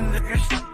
under